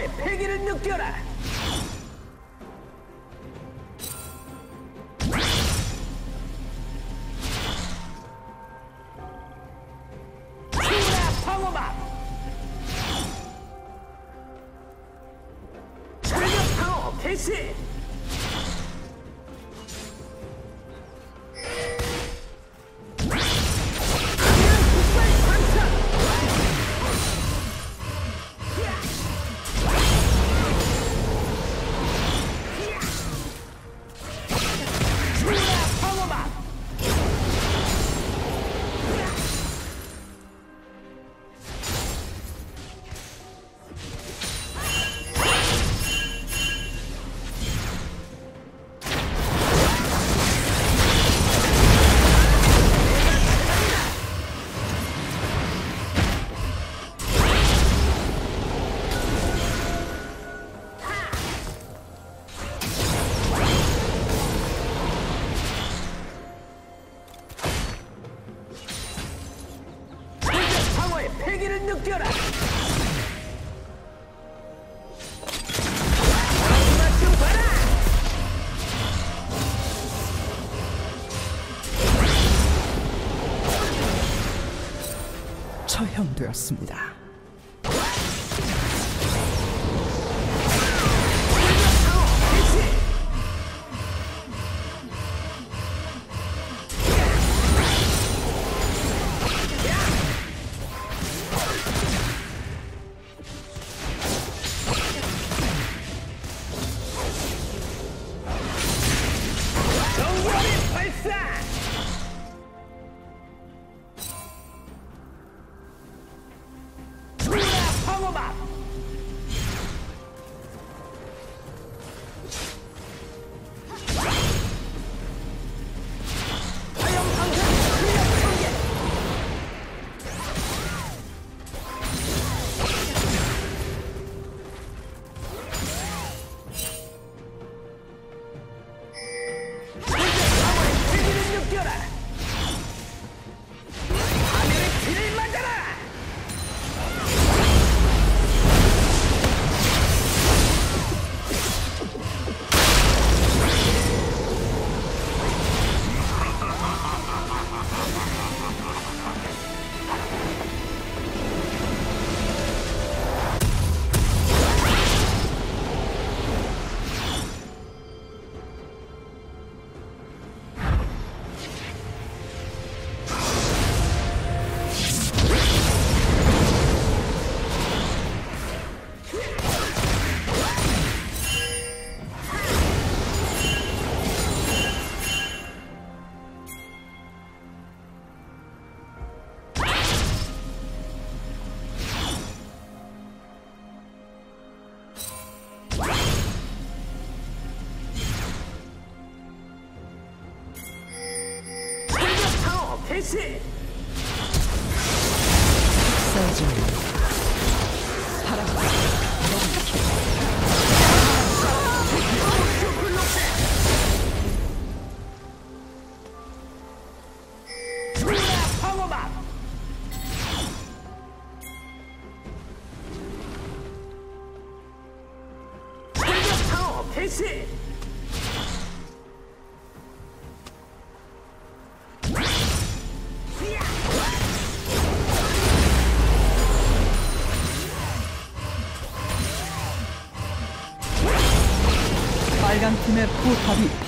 너의 패기를 느껴라! 되었습니다.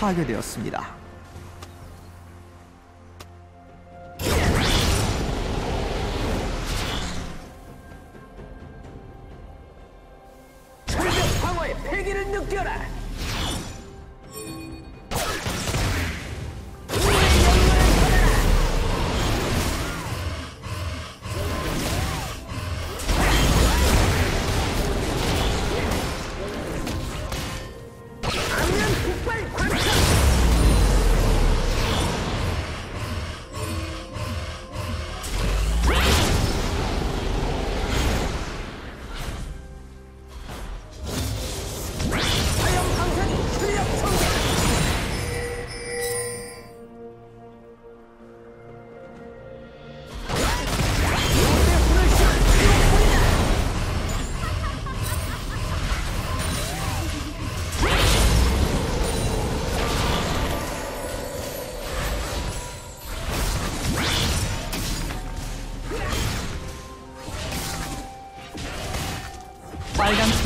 파괴되었습니다.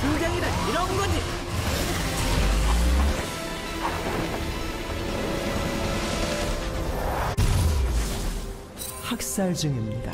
등장이다 이런 거지. 학살 중입니다.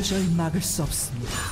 도저히 막을 수 없습니다.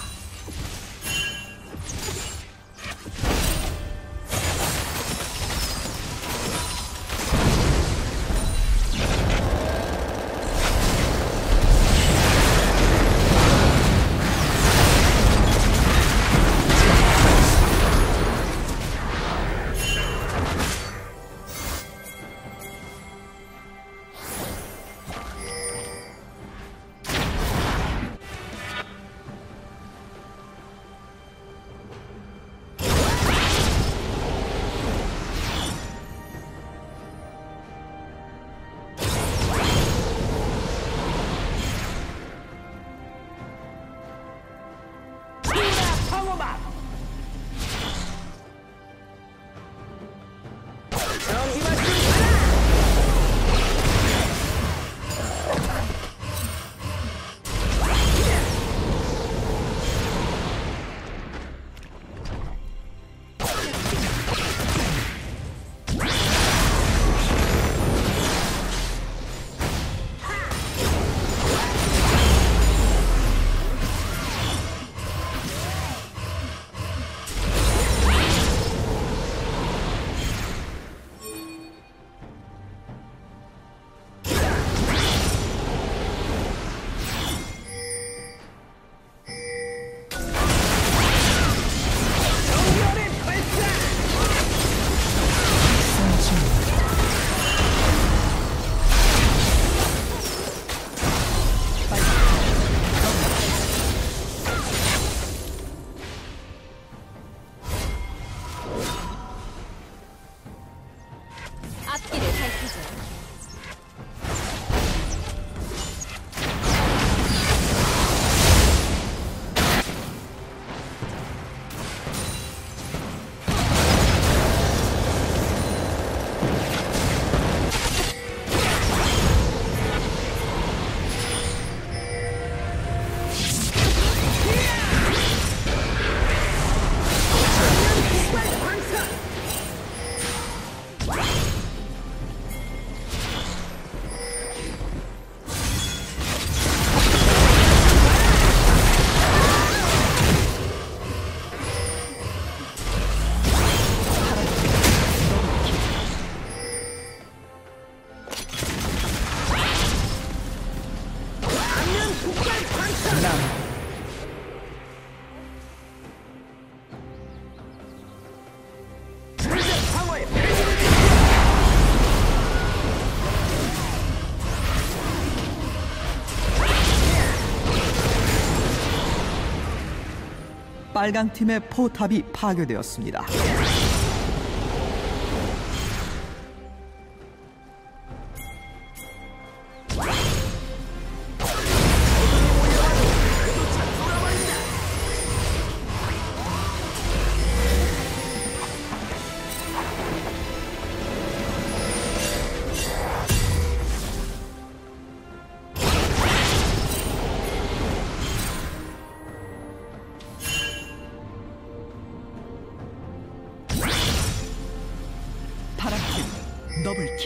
빨강 팀의 포탑이 파괴되었습니다.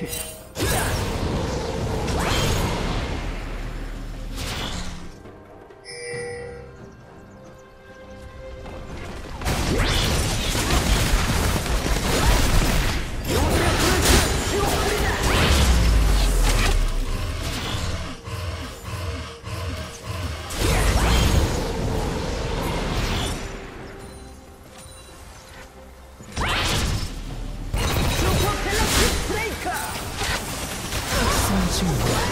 팀 soon.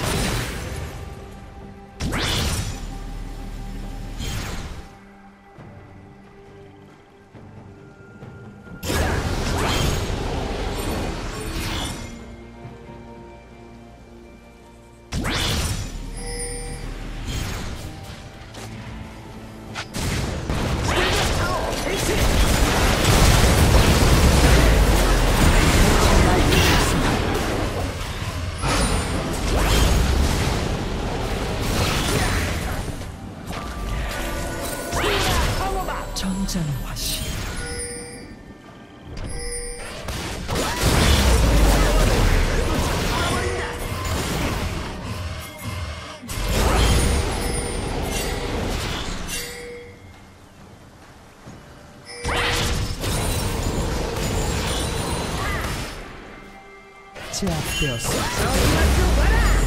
제압되었습니다.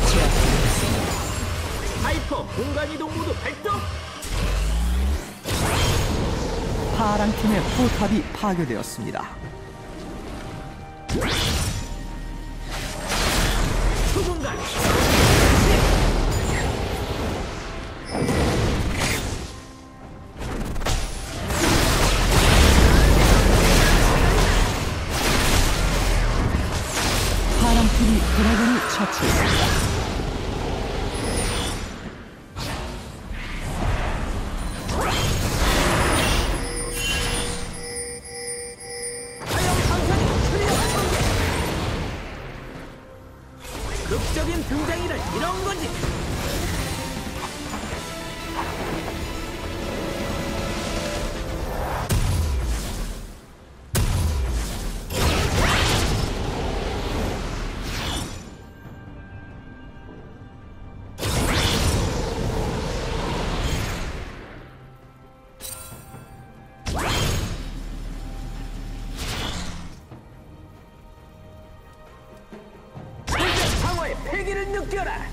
제압되었습니다. 하이퍼 공간 이동 모드 발동 파랑 팀의 포탑이 파괴되었습니다. 파랑 팀이 드래곤을 패기를 느껴라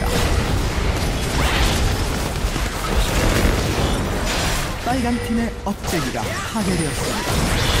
빨간 팀의 업체기가 파괴되었습니다.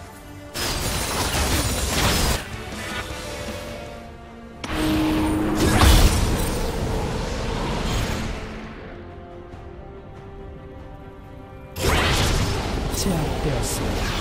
제